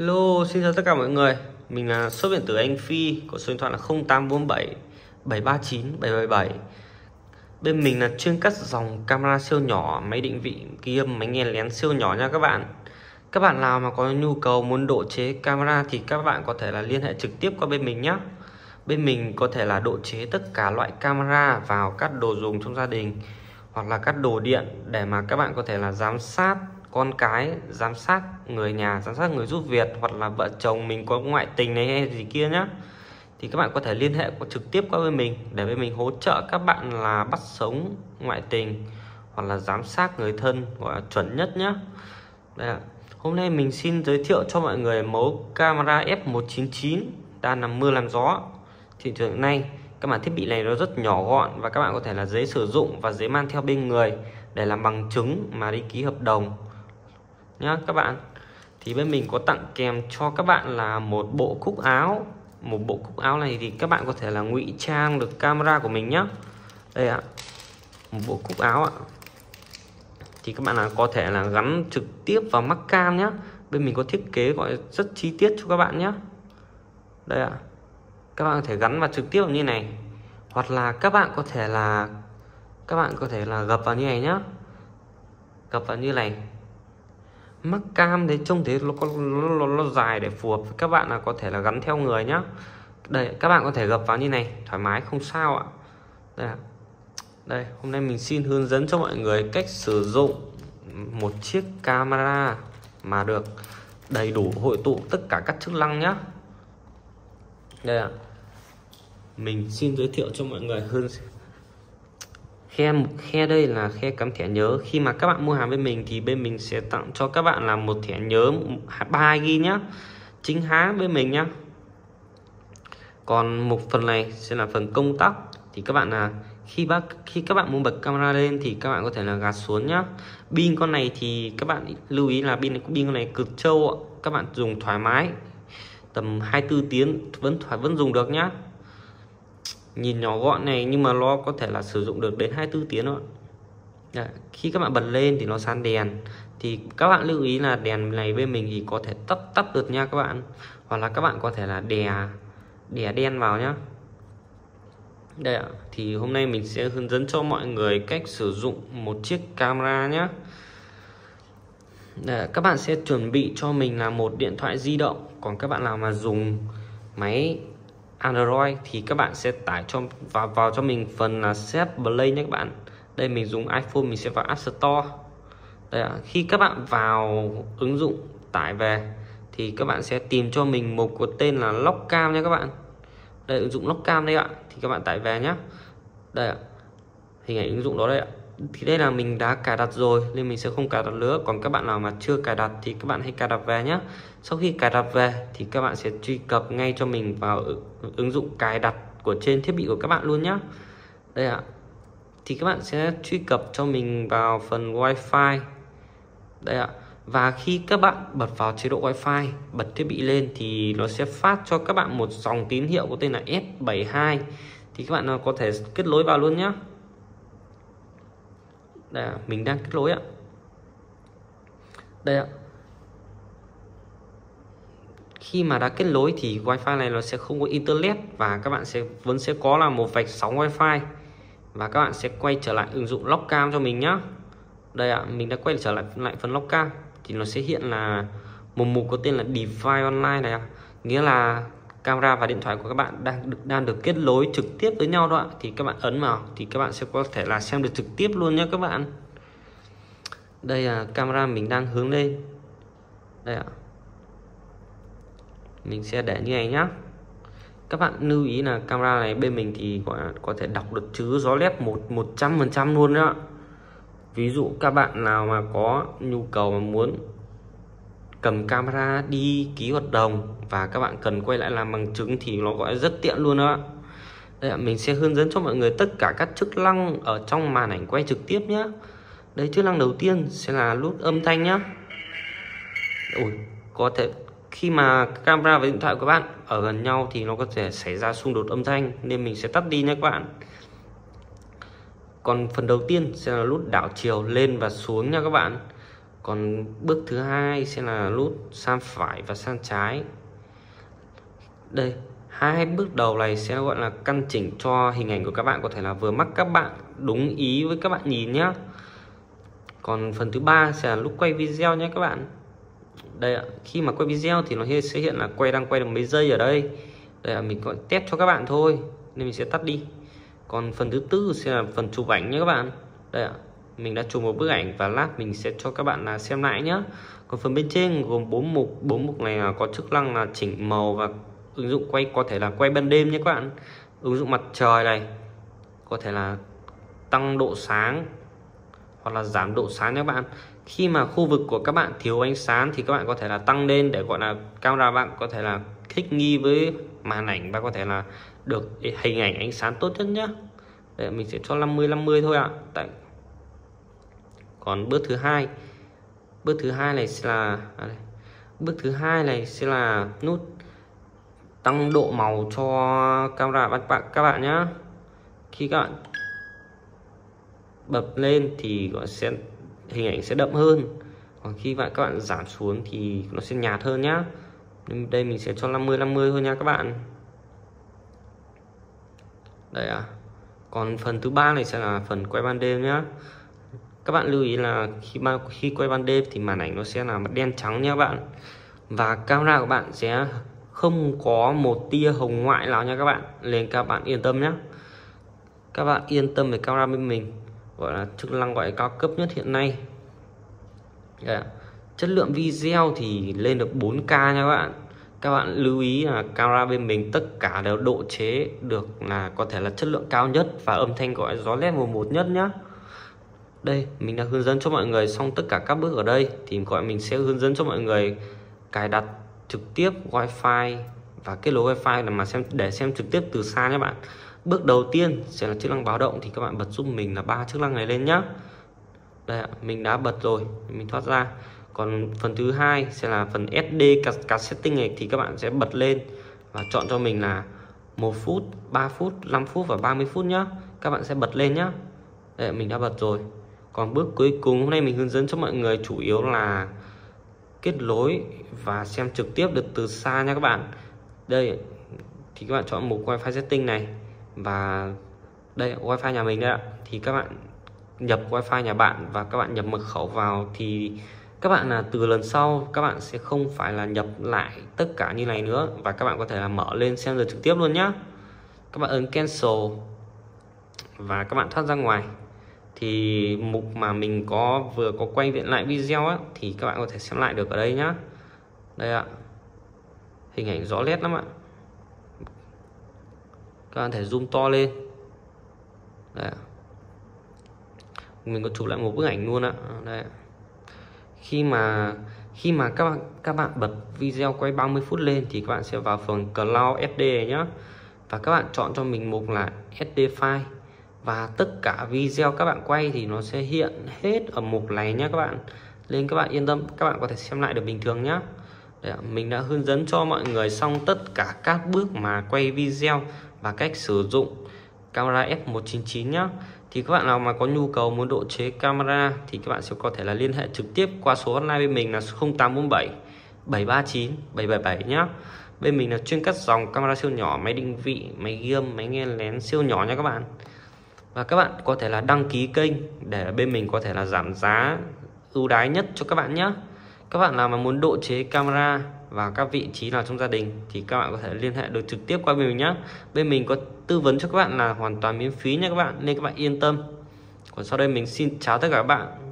Hello, xin chào tất cả mọi người. Mình là số điện tử Anh Phi của số điện thoại là 0847 739 777. Bên mình là chuyên cắt dòng camera siêu nhỏ, máy định vị ghi âm, máy nghe lén siêu nhỏ nha các bạn. Các bạn nào mà có nhu cầu muốn độ chế camera thì các bạn có thể là liên hệ trực tiếp qua bên mình nhé. Bên mình có thể là độ chế tất cả loại camera vào các đồ dùng trong gia đình hoặc là các đồ điện để mà các bạn có thể là giám sát con cái giám sát người nhà, giám sát người giúp việc hoặc là vợ chồng mình có ngoại tình này hay gì kia nhá, thì các bạn có thể liên hệ trực tiếp qua bên mình để bên mình hỗ trợ các bạn là bắt sống ngoại tình hoặc là giám sát người thân gọi là chuẩn nhất nhá. Đây ạ. hôm nay mình xin giới thiệu cho mọi người mẫu camera F199 đang nằm mưa làm gió. Thị trường hiện nay, các bản thiết bị này nó rất nhỏ gọn và các bạn có thể là dễ sử dụng và dễ mang theo bên người để làm bằng chứng mà đi ký hợp đồng nhá, các bạn. Thì bên mình có tặng kèm cho các bạn là một bộ cúc áo. Một bộ cúc áo này thì các bạn có thể là ngụy trang được camera của mình nhá. Đây ạ. Một bộ cúc áo ạ. Thì các bạn là có thể là gắn trực tiếp vào mắc cam nhá. Bên mình có thiết kế gọi rất chi tiết cho các bạn nhé đây ạ. Các bạn có thể gắn vào trực tiếp như này. Hoặc là các bạn có thể là, các bạn có thể là gập vào như này nhá. Gập vào như này mắc cam đấy trông thế nó có nó, nó, nó dài để phù hợp với các bạn là có thể là gắn theo người nhá. Đây các bạn có thể gập vào như này thoải mái không sao ạ. Đây đây hôm nay mình xin hướng dẫn cho mọi người cách sử dụng một chiếc camera mà được đầy đủ hội tụ tất cả các chức năng nhá. Đây ạ. Mình xin giới thiệu cho mọi người hơn khe khe đây là khe cắm thẻ nhớ. Khi mà các bạn mua hàng bên mình thì bên mình sẽ tặng cho các bạn là một thẻ nhớ 3 ghi nhá. Chính hãng bên mình nhá. Còn một phần này sẽ là phần công tắc. Thì các bạn là, khi bác, khi các bạn muốn bật camera lên thì các bạn có thể là gạt xuống nhá. Pin con này thì các bạn lưu ý là pin pin con này cực trâu các bạn dùng thoải mái, tầm 24 tiếng vẫn thoải, vẫn dùng được nhá nhìn nhỏ gọn này nhưng mà nó có thể là sử dụng được đến 24 tiếng đó Đấy, dạ, khi các bạn bật lên thì nó sáng đèn. Thì các bạn lưu ý là đèn này bên mình thì có thể tắt tắt được nha các bạn. Hoặc là các bạn có thể là đè đè đen vào nhá. Đây ạ thì hôm nay mình sẽ hướng dẫn cho mọi người cách sử dụng một chiếc camera nhé để dạ, các bạn sẽ chuẩn bị cho mình là một điện thoại di động. Còn các bạn nào mà dùng máy Android thì các bạn sẽ tải cho, vào vào cho mình phần là set play nhé các bạn. Đây mình dùng iPhone, mình sẽ vào App Store. Đây ạ. khi các bạn vào ứng dụng tải về thì các bạn sẽ tìm cho mình một có tên là Lockcam nha các bạn. Đây, ứng dụng Lockcam đây ạ, thì các bạn tải về nhé. Đây ạ, hình ảnh ứng dụng đó đây ạ thì đây là mình đã cài đặt rồi, nên mình sẽ không cài đặt nữa. Còn các bạn nào mà chưa cài đặt thì các bạn hãy cài đặt về nhé sau khi cài đặt về thì các bạn sẽ truy cập ngay cho mình vào ứng dụng cài đặt của trên thiết bị của các bạn luôn nhé đây ạ. Thì các bạn sẽ truy cập cho mình vào phần wifi. Đây ạ. Và khi các bạn bật vào chế độ wifi, bật thiết bị lên thì nó sẽ phát cho các bạn một dòng tín hiệu có tên là S72 thì các bạn có thể kết nối vào luôn nhé đây à, mình đang kết nối ạ. Đây ạ. Khi mà đã kết nối thì wifi này nó sẽ không có internet và các bạn sẽ vẫn sẽ có là một vạch sóng wifi và các bạn sẽ quay trở lại ứng dụng lockcam cho mình nhá. Đây ạ mình đã quay trở lại lại phần lockcam thì nó sẽ hiện là một mục có tên là device online này ạ. Nghĩa là camera và điện thoại của các bạn đang được đang được kết nối trực tiếp với nhau đó ạ. Thì các bạn ấn vào, thì các bạn sẽ có thể là xem được trực tiếp luôn nhé các bạn. Đây là camera mình đang hướng lên. Đây ạ. Mình sẽ để như này nhá. Các bạn lưu ý là camera này bên mình thì gọi là có thể đọc được chữ gió led một một trăm phần trăm luôn đó ví dụ các bạn nào mà có nhu cầu mà muốn cầm camera đi ký hợp đồng và các bạn cần quay lại làm bằng chứng thì nó gọi rất tiện luôn đó. Đây mình sẽ hướng dẫn cho mọi người tất cả các chức năng ở trong màn ảnh quay trực tiếp nhé đây chức năng đầu tiên sẽ là nút âm thanh nhá. Ui, có thể khi mà camera và điện thoại của bạn ở gần nhau thì nó có thể xảy ra xung đột âm thanh nên mình sẽ tắt đi nhé các bạn. Còn phần đầu tiên sẽ là nút đảo chiều lên và xuống nha các bạn còn bước thứ hai sẽ là nút sang phải và sang trái. Đây, hai bước đầu này sẽ gọi là căn chỉnh cho hình ảnh của các bạn. Có thể là vừa mắt các bạn đúng ý với các bạn nhìn nhé còn phần thứ ba sẽ là lúc quay video nhé các bạn. Đây ạ, khi mà quay video thì nó sẽ hiện là quay đang quay được mấy giây ở đây. Đây là mình gọi test cho các bạn thôi, nên mình sẽ tắt đi. Còn phần thứ tư sẽ là phần chụp ảnh nhé các bạn. Đây ạ mình đã chụp một bức ảnh và lát mình sẽ cho các bạn là xem lại nhé còn phần bên trên gồm bốn mục. Bốn mục này là có chức năng là chỉnh màu và ứng dụng quay, có thể là quay ban đêm nhé các bạn. Ứng dụng mặt trời này, có thể là tăng độ sáng hoặc là giảm độ sáng nhé các bạn. Khi mà khu vực của các bạn thiếu ánh sáng thì các bạn có thể là tăng lên để gọi là camera bạn có thể là thích nghi với màn ảnh và có thể là được hình ảnh ánh sáng tốt nhất nhé. Để mình sẽ cho 50 50 thôi ạ. À. tại còn bước thứ hai. Bước thứ hai này sẽ là à đây. bước thứ hai này sẽ là nút tăng độ màu cho camera các bạn. Các bạn nhé khi các bạn bật lên thì gọi sẽ, hình ảnh sẽ đậm hơn. Còn khi bạn, các bạn giảm xuống thì nó sẽ nhạt hơn nhá. Đây mình sẽ cho 50 50 thôi nha các bạn. Đây à. Còn phần thứ ba này sẽ là phần quay ban đêm nhá các bạn lưu ý là khi ba khi quay ban đêm thì màn ảnh nó sẽ là đen trắng nha các bạn. Và camera của bạn sẽ không có một tia hồng ngoại nào nha các bạn. Nên các bạn yên tâm nhé các bạn yên tâm về camera bên mình. Gọi là chức năng gọi là cao cấp nhất hiện nay. Yeah. chất lượng video thì lên được 4K nha các bạn. Các bạn lưu ý là camera bên mình tất cả đều độ chế được là có thể là chất lượng cao nhất và âm thanh gọi gió level một nhất nhá đây, mình đã hướng dẫn cho mọi người xong tất cả các bước ở đây. Thì gọi mình sẽ hướng dẫn cho mọi người cài đặt trực tiếp wifi và kết nối wifi là mà xem, để xem trực tiếp từ xa nhé bạn. Bước đầu tiên sẽ là chức năng báo động thì các bạn bật giúp mình là ba chức năng này lên nhá. Đây mình đã bật rồi, mình thoát ra. Còn phần thứ hai sẽ là phần SD card setting này thì các bạn sẽ bật lên và chọn cho mình là một phút 3 phút 5 phút và 30 phút nhá. Các bạn sẽ bật lên nhá. Đây mình đã bật rồi còn bước cuối cùng, hôm nay mình hướng dẫn cho mọi người chủ yếu là kết nối và xem trực tiếp được từ xa nha các bạn. Đây, thì các bạn chọn mục wifi setting này và đây, wifi nhà mình đây ạ. Thì các bạn nhập wifi nhà bạn và các bạn nhập mật khẩu vào thì các bạn là từ lần sau, các bạn sẽ không phải là nhập lại tất cả như này nữa và các bạn có thể là mở lên xem được trực tiếp luôn nhá. Các bạn ấn cancel và các bạn thoát ra ngoài thì mục mà mình có vừa có quay viện lại video á, thì các bạn có thể xem lại được ở đây nhá. Đây ạ. Hình ảnh rõ nét lắm ạ. Các bạn thể zoom to lên. Đây mình có chụp lại một bức ảnh luôn ạ. Đây khi mà khi mà các bạn các bạn bật video quay 30 phút lên thì các bạn sẽ vào phần Cloud SD nhé và các bạn chọn cho mình mục là SD file và tất cả video các bạn quay thì nó sẽ hiện hết ở mục này nhé các bạn. Nên các bạn yên tâm các bạn có thể xem lại được bình thường nhé Đấy, mình đã hướng dẫn cho mọi người xong tất cả các bước mà quay video và cách sử dụng camera F199 nhé thì các bạn nào mà có nhu cầu muốn độ chế camera thì các bạn sẽ có thể là liên hệ trực tiếp qua số hotline bên mình là 0847 739 777 nhé bên mình là chuyên cắt dòng camera siêu nhỏ máy định vị máy ghi âm máy nghe lén siêu nhỏ nha các bạn và các bạn có thể là đăng ký kênh để bên mình có thể là giảm giá ưu đãi nhất cho các bạn nhé các bạn nào mà muốn độ chế camera và các vị trí nào trong gia đình thì các bạn có thể liên hệ được trực tiếp qua bên mình nhé bên mình có tư vấn cho các bạn là hoàn toàn miễn phí nha các bạn, nên các bạn yên tâm. Còn sau đây mình xin chào tất cả các bạn.